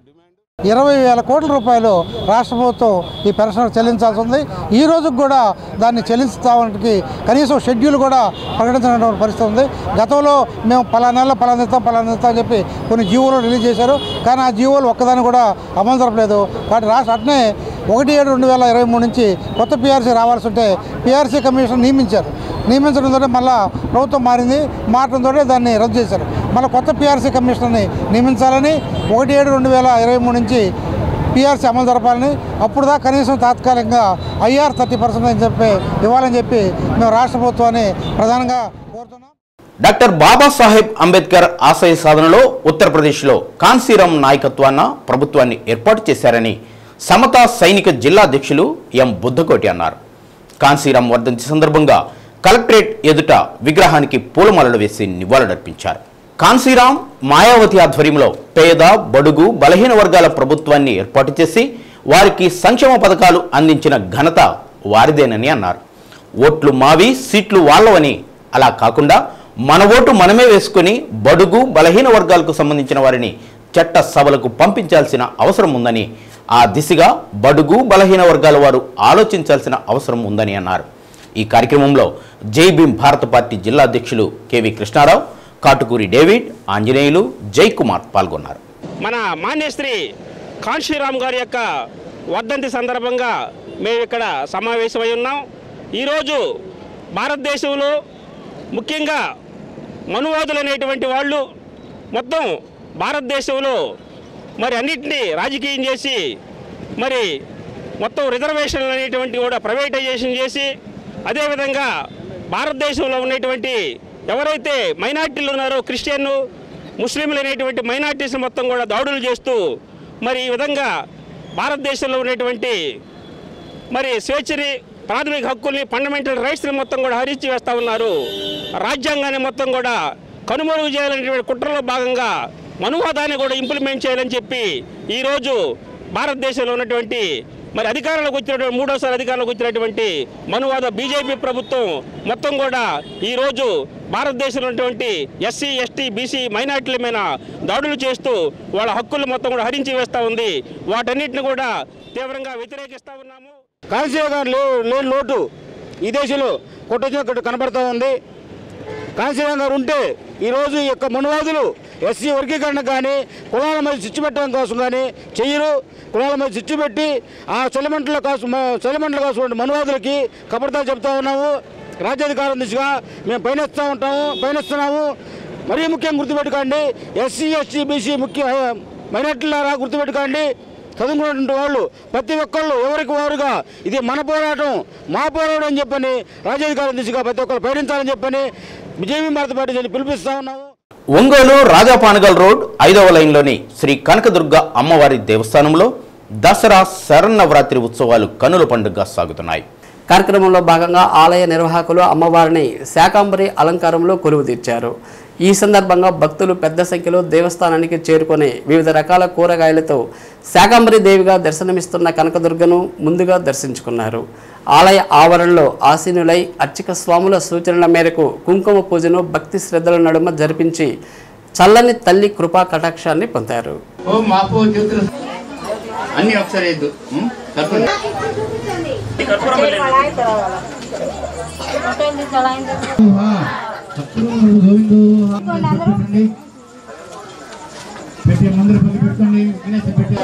ఇరవై వేల కోట్ల రూపాయలు రాష్ట్ర ప్రభుత్వం ఈ పెన్షన్ చెల్లించాల్సి ఉంది. ఈ రోజుకు కూడా దాన్ని చెల్లించడానికి కనీసం షెడ్యూల్ కూడా ప్రకటించినటువంటి పరిస్థితి ఉంది. గతంలో మేము పలానాల్లో పలానిస్తాం పలానిస్తాం అని చెప్పి కొన్ని జీవోలు రిలీజ్ చేశారు. కానీ ఆ జీవోలు ఒక్కదాన్ని కూడా అమలు జరపలేదు. కాబట్టి రాష్ట్ర అట్నే ఒకటి ఏడు రెండు వేల ఇరవై మూడు నుంచి కొత్త పీఆర్సీ రావాల్సి ఉంటే పీఆర్సీ కమిషన్ నియమించారు. నియమించడంతో మళ్ళా ప్రభుత్వం మారింది. మారడంతో దాన్ని రద్దు చేశారు. మన కొత్త పీఆర్సీ కమిషనర్ని నియమించాలని ఒకటి ఏడు రెండు వేల ఇరవై మూడు నుంచి పీఆర్సీ అమలు జరపాలని అప్పుడు కనీసం తాత్కాలికంగా ఐఆర్ థర్టీ పర్సెంట్ అని చెప్పి ఇవ్వాలని చెప్పి మేము రాష్ట్ర ప్రభుత్వాన్ని ప్రధానంగా కోరుతున్నాం. డాక్టర్ బాబాసాహెబ్ అంబేద్కర్ ఆశయ సాధనలో ఉత్తరప్రదేశ్లో కాన్సీరాం నాయకత్వాన్న ప్రభుత్వాన్ని ఏర్పాటు చేశారని సమతా సైనిక జిల్లా అధ్యక్షులు ఎం బుద్ధకోటి అన్నారు. కాన్సీరామ్ వర్ధంతి సందర్భంగా కలెక్టరేట్ ఎదుట విగ్రహానికి పూలమాలలు వేసి నివాళులర్పించారు. కాన్సీరాం మాయావతి ఆధ్వర్యంలో పేద బడుగు బలహీన వర్గాల ప్రభుత్వాన్ని ఏర్పాటు చేసి వారికి సంక్షేమ పథకాలు అందించిన ఘనత వారిదేనని అన్నారు. ఓట్లు మావి సీట్లు వాళ్ళవని అలా కాకుండా మన ఓటు మనమే వేసుకొని బడుగు బలహీన వర్గాలకు సంబంధించిన వారిని చట్ట సభలకు పంపించాల్సిన అవసరం ఉందని ఆ దిశగా బడుగు బలహీన వర్గాల వారు ఆలోచించాల్సిన అవసరం ఉందని అన్నారు. ఈ కార్యక్రమంలో జై భీమ్ భారత పార్టీ జిల్లా అధ్యక్షులు కెవి కృష్ణారావు కాటుకూరి డేవిడ్ ఆంజనేయులు జై కుమార్ పాల్గొన్నారు. మన మాన్యశ్రీ కాన్షీరామ్ గారి యొక్క వర్ధంతి సందర్భంగా మేము ఇక్కడ సమావేశమై ఉన్నాం. ఈరోజు భారతదేశంలో ముఖ్యంగా మనువాదులు అనేటువంటి వాళ్ళు మొత్తం భారతదేశంలో మరి అన్నింటినీ రాజకీయం చేసి మరి మొత్తం రిజర్వేషన్లు అనేటువంటి కూడా ప్రైవేటైజేషన్ చేసి అదేవిధంగా భారతదేశంలో ఉన్నటువంటి ఎవరైతే మైనార్టీలు ఉన్నారో క్రిస్టియన్ ముస్లింలు అనేటువంటి మైనార్టీస్ మొత్తం కూడా దాడులు చేస్తూ మరి ఈ విధంగా భారతదేశంలో ఉన్నటువంటి మరి స్వేచ్ఛని ప్రాథమిక హక్కుల్ని ఫండమెంటల్ రైట్స్ని మొత్తం కూడా హరించి వేస్తూ ఉన్నారు. రాజ్యాంగాన్ని మొత్తం కూడా కనుమరుగు చేయాలనేటువంటి కుట్రలో భాగంగా మనువాదాన్ని కూడా ఇంప్లిమెంట్ చేయాలని చెప్పి ఈరోజు భారతదేశంలో ఉన్నటువంటి మరి అధికారంలోకి వచ్చినటువంటి మూడోసారి అధికారంలోకి వచ్చినటువంటి మనువాద బీజేపీ ప్రభుత్వం మొత్తం కూడా ఈరోజు భారతదేశంలో ఉన్నటువంటి ఎస్సీ ఎస్టీ బీసీ మైనార్టీల మీద దాడులు చేస్తూ వాళ్ళ హక్కులు మొత్తం కూడా హరించి వేస్తూ ఉంది. వాటన్నిటిని కూడా తీవ్రంగా వ్యతిరేకిస్తూ ఉన్నాము. కాన్సీఆర్ గారు లేని లోటు ఈ దేశంలో కొట్టొచ్చినట్టు కనబడుతూ ఉంది. కాన్సీఆర్ గారు ఉంటే ఈరోజు ఈ యొక్క మనువాదులు ఎస్సీ వర్గీకరణ కానీ కులాల మధ్య చిచ్చు పెట్టడం కోసం కానీ చెయ్యరు. కులాల మధ్య చిచ్చు పెట్టి ఆ చలిమంటల కోసం చలిమంటల కోసం మనువాదులకి కబడతాలు చెప్తా ఉన్నాము. రాజ్యాధికారం దిశగా మేము పయనిస్తూ ఉంటాము పయనిస్తున్నాము. మరీ ముఖ్యం గుర్తుపెట్టుకోండి ఎస్సీ ఎస్టీ బీసీ ముఖ్య మైనార్టీలారా గుర్తుపెట్టుకోండి. చదువుకున్నటువంటి వాళ్ళు ప్రతి ఒక్కళ్ళు ఎవరికి వారుగా ఇది మన పోరాటం మా పోరాటం అని చెప్పని రాజ్యాధికారం దిశగా ప్రతి ఒక్కరు పయనించాలని చెప్పని విజయీ భారత పార్టీ పిలిపిస్తా ఉన్నాము. ఒంగోలు రాజాపానగల్ రోడ్ ఐదవ లైన్లోని శ్రీ కనకదుర్గ అమ్మవారి దేవస్థానంలో దసరా శరన్నవరాత్రి ఉత్సవాలు కనుల పండుగగా సాగుతున్నాయి. కార్యక్రమంలో భాగంగా ఆలయ నిర్వాహకులు అమ్మవారిని శాకాంబరి అలంకారంలో కొలువు తీర్చారు. ఈ సందర్భంగా భక్తులు పెద్ద సంఖ్యలో దేవస్థానానికి చేరుకొని వివిధ రకాల కూరగాయలతో శాకాంబరి దేవిగా దర్శనమిస్తున్న కనకదుర్గను ముందుగా దర్శించుకున్నారు. ఆలయ ఆవరణలో ఆసీనులై అర్చక స్వాముల సూచనల మేరకు కుంకుమ పూజను భక్తి శ్రద్ధల నడుమ జరిపించి చల్లని తల్లి కృపా కటాక్షాన్ని పొందారు. అన్ని ఒకసారి వేద్దు ఉం? కర్పూరం ఆ, కర్పూరం గోవిందు పెట్టండి పెట్టి ముందర పది పెట్టుకోండి వినేసి పెట్టి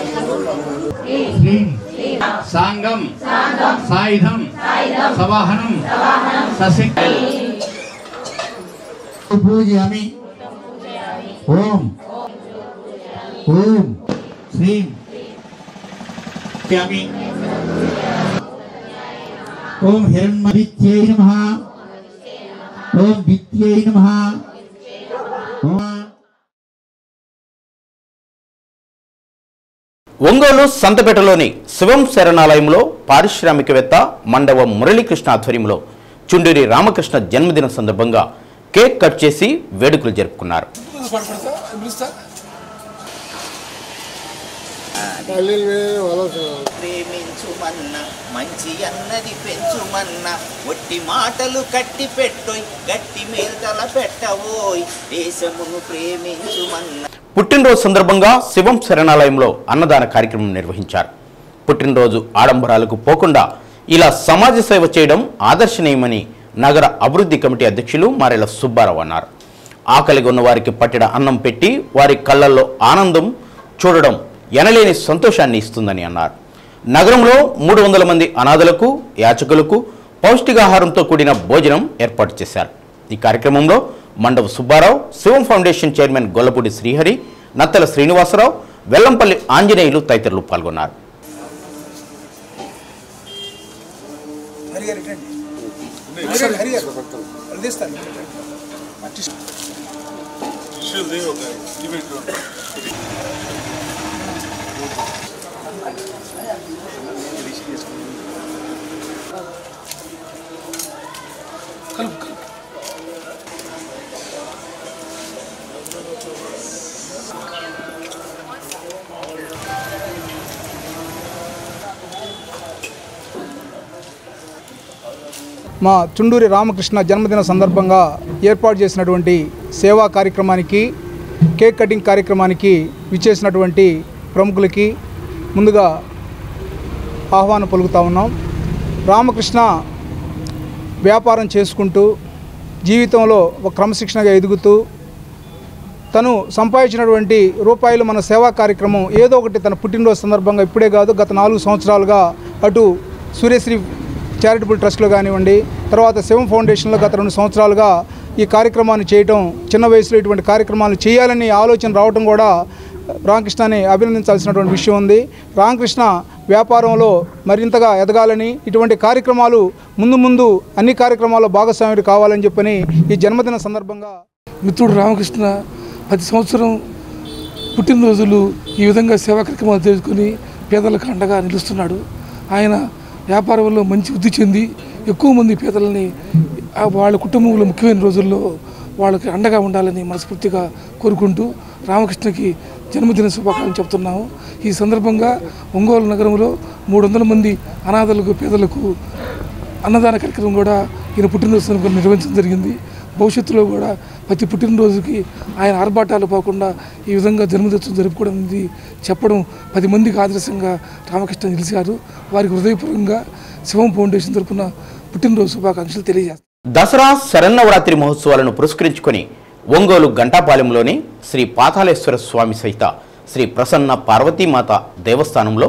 శ్రీం సాంగం సాయుధం సవాహనం ససి పూజయామి ఓం ఓం శ్రీం పూజయామి ఓం హిరణ్మవిత్యై నమః. ఓం విత్యై నమః. ఓం ఒంగోలు సంతపేటలోని శివం శరణాలయంలో పారిశ్రామికవేత్త మండవ మురళీకృష్ణ ఆధ్వర్యంలో చుండూరి రామకృష్ణ జన్మదిన సందర్భంగా కేక్ కట్ చేసి వేడుకలు జరుపుకున్నారు. ప్రేమించుమన్న మంచి అన్నది పెంచుమన్న ఒట్టి మాటలు కట్టి పెట్టోయ్ గట్టి మేల్తల పెట్టవోయ్ దేశమును ప్రేమించుమన్న. పుట్టినరోజు సందర్భంగా శివం శరణాలయంలో అన్నదాన కార్యక్రమం నిర్వహించారు. పుట్టినరోజు ఆడంబరాలకు పోకుండా ఇలా సమాజ సేవ చేయడం ఆదర్శనీయమని నగర అభివృద్ధి కమిటీ అధ్యక్షులు మారెల సుబ్బారావు అన్నారు. ఆకలిగా ఉన్న వారికి పట్టిన అన్నం పెట్టి వారి కళ్ళల్లో ఆనందం చూడడం ఎనలేని సంతోషాన్ని ఇస్తుందని అన్నారు. నగరంలో మూడు వందల మంది అనాథలకు యాచకులకు పౌష్టికాహారంతో కూడిన భోజనం ఏర్పాటు చేశారు. ఈ కార్యక్రమంలో మండవ సుబ్బారావు శివం ఫౌండేషన్ చైర్మన్ గొల్లపూడి శ్రీహరి నత్తల శ్రీనివాసరావు వెల్లంపల్లి ఆంజనేయులు తదితరులు పాల్గొన్నారు. మా చుండూరి రామకృష్ణ జన్మదిన సందర్భంగా ఏర్పాటు చేసినటువంటి సేవా కార్యక్రమానికి కేక్ కటింగ్ కార్యక్రమానికి విచ్చేసినటువంటి ప్రముఖులకి ముందుగా ఆహ్వానం పలుకుతా ఉన్నాం. రామకృష్ణ వ్యాపారం చేసుకుంటూ జీవితంలో ఒక క్రమశిక్షణగా ఎదుగుతూ తను సంపాదించినటువంటి రూపాయలు మన సేవా కార్యక్రమం ఏదో ఒకటి తన పుట్టినరోజు సందర్భంగా ఇప్పుడే కాదు గత నాలుగు సంవత్సరాలుగా అటు సూర్యశ్రీ చారిటబుల్ ట్రస్ట్లో కానివ్వండి తర్వాత శివం ఫౌండేషన్లో గత రెండు సంవత్సరాలుగా ఈ కార్యక్రమాన్ని చేయటం చిన్న వయసులో ఇటువంటి కార్యక్రమాలు చేయాలని ఆలోచన రావటం కూడా రామకృష్ణని అభినందించాల్సినటువంటి విషయం ఉంది. రామకృష్ణ వ్యాపారంలో మరింతగా ఎదగాలని ఇటువంటి కార్యక్రమాలు ముందు ముందు అన్ని కార్యక్రమాల్లో భాగస్వామ్యుడు కావాలని చెప్పని ఈ జన్మదిన సందర్భంగా మిత్రుడు రామకృష్ణ ప్రతి సంవత్సరం పుట్టినరోజులు ఈ విధంగా సేవా కార్యక్రమాలు చేసుకుని పేదలకు అండగా నిలుస్తున్నాడు. ఆయన వ్యాపారంలో మంచి వృద్ధి చెంది ఎక్కువ మంది పేదలని వాళ్ళ కుటుంబంలో ముఖ్యమైన రోజుల్లో వాళ్ళకి అండగా ఉండాలని మనస్ఫూర్తిగా కోరుకుంటూ రామకృష్ణకి జన్మదిన శుభాకాంక్షలు చెప్తున్నాము. ఈ సందర్భంగా ఒంగోలు నగరంలో మూడు వందల మంది అనాథలకు పేదలకు అన్నదాన కార్యక్రమం కూడా ఈయన పుట్టినరోజు సందర్భంగా నిర్వహించడం జరిగింది. భవిష్యత్తులో కూడా ప్రతి పుట్టినరోజుకి ఆయన ఆర్భాటాలు పోకుండా ఈ విధంగా జన్మదినం జరుపుకోవడం అనేది చెప్పడం పది మందికి ఆదర్శంగా రామకృష్ణ నిలిచారు వారికి హృదయపూర్వకంగా శివం ఫౌండేషన్ తరఫున పుట్టినరోజు శుభాకాంక్షలు తెలియజేస్తారు దసరా శరన్నవరాత్రి మహోత్సవాలను పురస్కరించుకొని ఒంగోలు గంటాపాలెంలోని శ్రీ పాతాళేశ్వర స్వామి సహిత శ్రీ ప్రసన్న పార్వతీమాత దేవస్థానంలో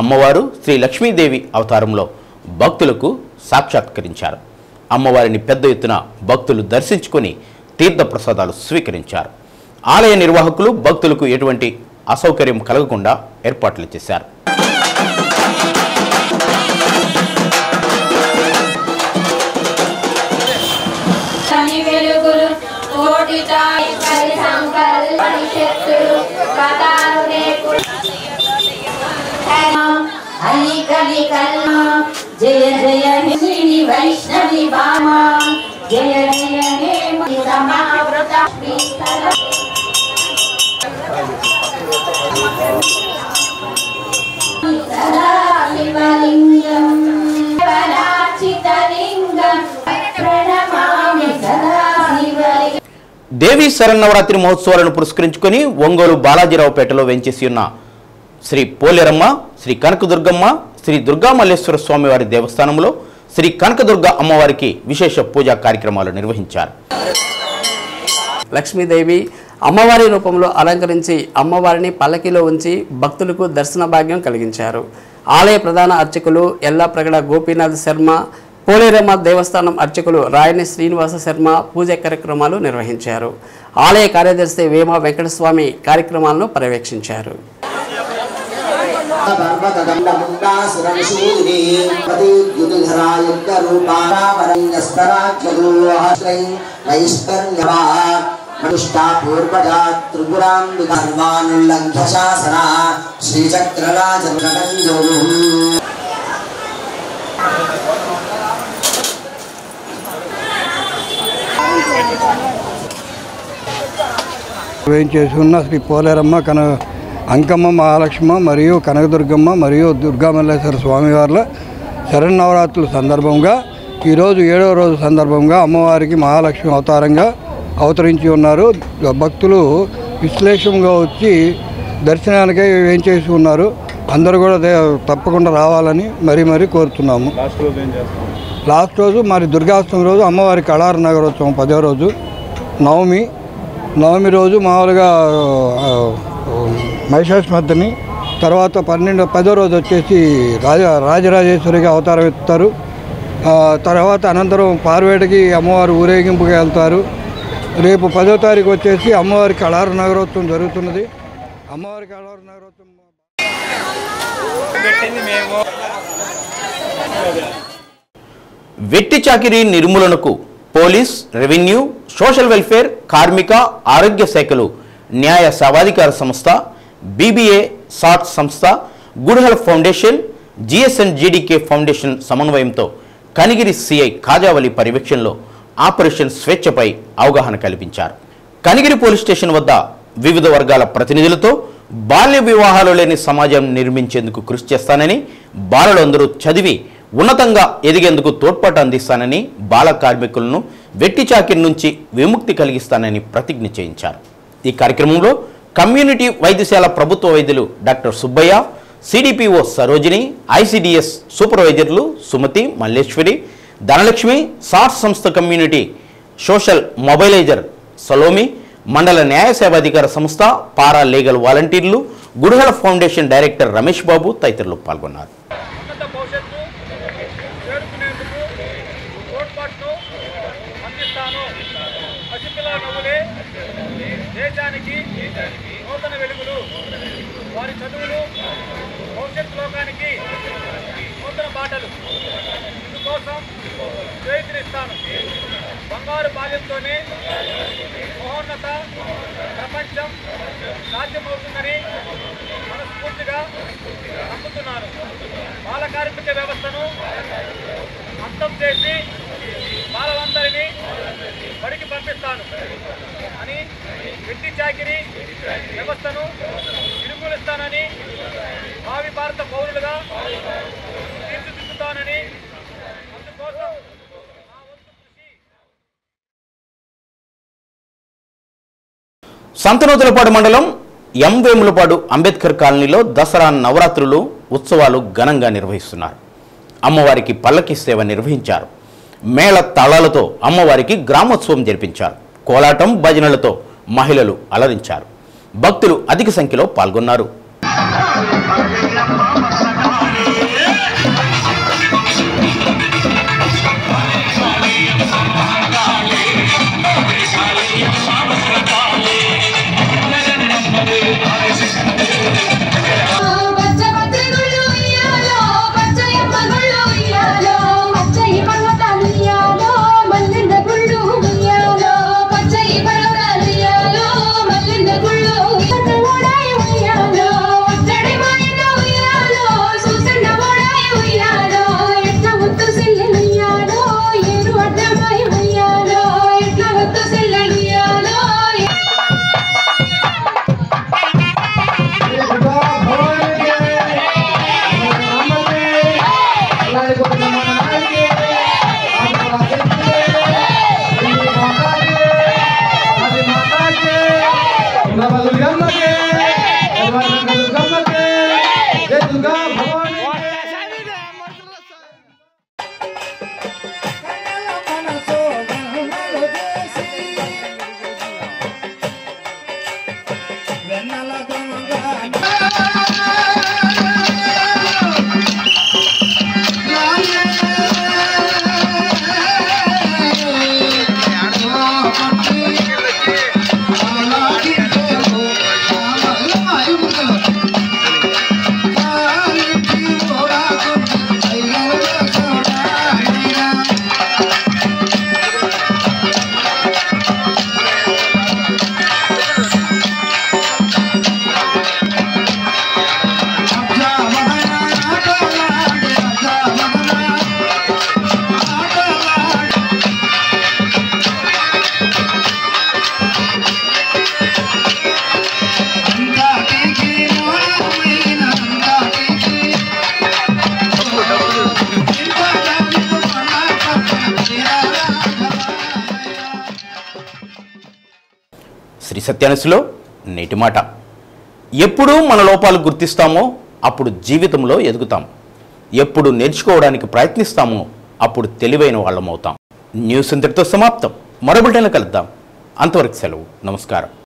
అమ్మవారు శ్రీ లక్ష్మీదేవి అవతారంలో భక్తులకు సాక్షాత్కరించారు. అమ్మవారిని పెద్ద ఎత్తున భక్తులు దర్శించుకొని తీర్థప్రసాదాలు స్వీకరించారు. ఆలయ నిర్వాహకులు భక్తులకు ఎటువంటి అసౌకర్యం కలగకుండా ఏర్పాట్లు చేశారు. కలి కల్మా జయ జయ శ్రీ వైష్ణవి బామా జయ జయ హే సమావృత సదా శివలింగం వరాచితలింగం ప్రణమామి సదా శివలింగం దేవి శరన్నవరాత్రి మహోత్సవాలను పురస్కరించుకొని ఒంగోలు బాలాజీరావుపేటలో వెంచేసి ఉన్న శ్రీ పోలేరమ్మ శ్రీ కనకదుర్గమ్మ శ్రీ దుర్గామల్లేశ్వర స్వామివారి దేవస్థానంలో శ్రీ కనకదుర్గ అమ్మవారికి విశేష పూజా కార్యక్రమాలు నిర్వహించారు. లక్ష్మీదేవి అమ్మవారి రూపంలో అలంకరించి అమ్మవారిని పల్లకిలో ఉంచి భక్తులకు దర్శన భాగ్యం కలిగించారు. ఆలయ ప్రధాన అర్చకులు ఎల్లాప్రగడ గోపీనాథ్ శర్మ పోలేరమ్మ దేవస్థానం అర్చకులు రాయని శ్రీనివాస శర్మ పూజ కార్యక్రమాలు నిర్వహించారు. ఆలయ కార్యదర్శి వేమ వెంకటస్వామి కార్యక్రమాలను పర్యవేక్షించారు. పూర్వజా త్రిపురాంబికర్వానుల్లంఘ్య శాసన శ్రీచక్రరాజు వేయించేసి ఉన్న శ్రీ పోలేరమ్మ కన అంకమ్మ మహాలక్ష్మ మరియు కనకదుర్గమ్మ మరియు దుర్గామల్లేశ్వర స్వామివార్ల శరన్నవరాత్రుల సందర్భంగా ఈరోజు ఏడవ రోజు సందర్భంగా అమ్మవారికి మహాలక్ష్మి అవతారంగా అవతరించి ఉన్నారు. భక్తులు విశ్లేషంగా వచ్చి దర్శనానికై వేయించేసి ఉన్నారు అందరూ కూడా దే- తప్పకుండా రావాలని మరీ మరీ కోరుతున్నాము. లాస్ట్ రోజు ఏం మరి దుర్గాష్టమి రోజు అమ్మవారి కళార నగరోత్సవం పదో రోజు. నవమి నవమి రోజు మామూలుగా మహిషాసుమర్దిని తర్వాత పన్నెండు పదో రోజు వచ్చేసి రాజ రాజరాజేశ్వరికి అవతారం ఎత్తుతారు. ఆ, తర్వాత అనంతరం పార్వేటకి అమ్మవారు ఊరేగింపుగా వెళ్తారు. రేపు పదో తారీఖు వచ్చేసి అమ్మవారి కళార నగరోత్సవం జరుగుతున్నది. అమ్మవారి కళార నగరోత్సవం వెట్టి చాకిరీ నిర్మూలనకు పోలీస్ రెవెన్యూ సోషల్ వెల్ఫేర్ కార్మిక ఆరోగ్య శాఖలు న్యాయ సేవాధికార సంస్థ బీబీఏ సాట్ సంస్థ good health foundation GSN GDK foundation సమన్వయంతో కనిగిరి సిఐ కాజావలి పర్యవేక్షణలో ఆపరేషన్ స్వేచ్ఛపై అవగాహన కల్పించారు. కనిగిరి పోలీస్ స్టేషన్ వద్ద వివిధ వర్గాల ప్రతినిధులతో బాల్య వివాహాలు లేని సమాజం నిర్మించేందుకు కృషి చేస్తానని బాలలందరూ చదివి ఉన్నతంగా ఎదిగేందుకు తోడ్పాటు అందిస్తానని బాల కార్మికులను వెట్టిచాకిరి నుంచి విముక్తి కలిగిస్తానని ప్రతిజ్ఞ చేయించారు. ఈ కార్యక్రమంలో కమ్యూనిటీ వైద్యశాల ప్రభుత్వ వైద్యులు doctor Subbaiah CDPO Sarojini ICDS సూపర్వైజర్లు Sumathi Malleswari Dhanalakshmi SARS సంస్థ కమ్యూనిటీ సోషల్ మొబైలైజర్ సలోమి మండల న్యాయ సేవాధికార సంస్థ పారా లీగల్ వాలంటీర్లు గుడిహల ఫౌండేషన్ డైరెక్టర్ రమేష్ బాబు తదితరులు పాల్గొన్నారు అందిస్తాను పసిపిల్లల నవ్వులే దేశానికి నూతన వెలుగులు వారి చదువులు భవిష్యత్ లోకానికి నూతన బాటలు కోసం ప్రయత్నిస్తాను బంగారు బాల్యంతోనే మహోన్నత ప్రపంచం సాధ్యమవుతుందని మనస్ఫూర్తిగా నమ్ముతున్నాను. బాల కార్మిక వ్యవస్థను అంతం చేసి బాలవందరిని బడికి పంపిస్తాను అని వెట్టి చాకిరి వ్యవస్థను నిర్మూలిస్తానని భావి భారత పౌరులుగా తీర్చిదిద్దుతానని సంతనూతులపాడు మండలం ఎం వేములపాడు అంబేద్కర్ కాలనీలో దసరా నవరాత్రులు ఉత్సవాలు ఘనంగా నిర్వహిస్తున్నారు. అమ్మవారికి పల్లకి సేవ నిర్వహించారు. మేళ తాళాలతో అమ్మవారికి గ్రామోత్సవం జరిపించారు. కోలాటం భజనలతో మహిళలు అలరించారు. భక్తులు అధిక సంఖ్యలో పాల్గొన్నారు. ఈ నేటి మాట. ఎప్పుడు మన లోపాలు గుర్తిస్తామో అప్పుడు జీవితంలో ఎదుగుతాం. ఎప్పుడు నేర్చుకోవడానికి ప్రయత్నిస్తామో అప్పుడు తెలివైన వాళ్ళమవుతాం. న్యూస్ ఇంతటితో సమాప్తం. మరో బిడ్డలు కలుద్దాం. అంతవరకు సెలవు. నమస్కారం.